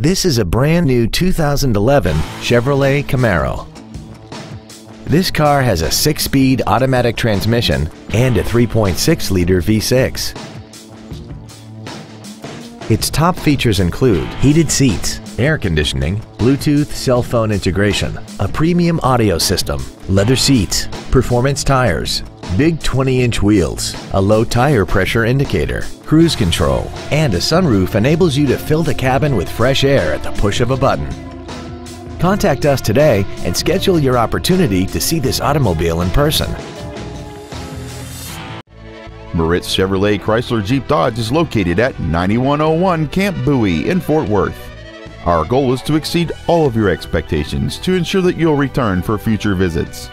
This is a brand new 2011 Chevrolet Camaro. This car has a 6-speed automatic transmission and a 3.6-liter V6. Its top features include heated seats, air conditioning, Bluetooth cell phone integration, a premium audio system, leather seats, performance tires, big 20-inch wheels, a low tire pressure indicator, cruise control, and a sunroof enables you to fill the cabin with fresh air at the push of a button. Contact us today and schedule your opportunity to see this automobile in person. Moritz Chevrolet Chrysler Jeep Dodge is located at 9101 Camp Bowie in Fort Worth. Our goal is to exceed all of your expectations to ensure that you'll return for future visits.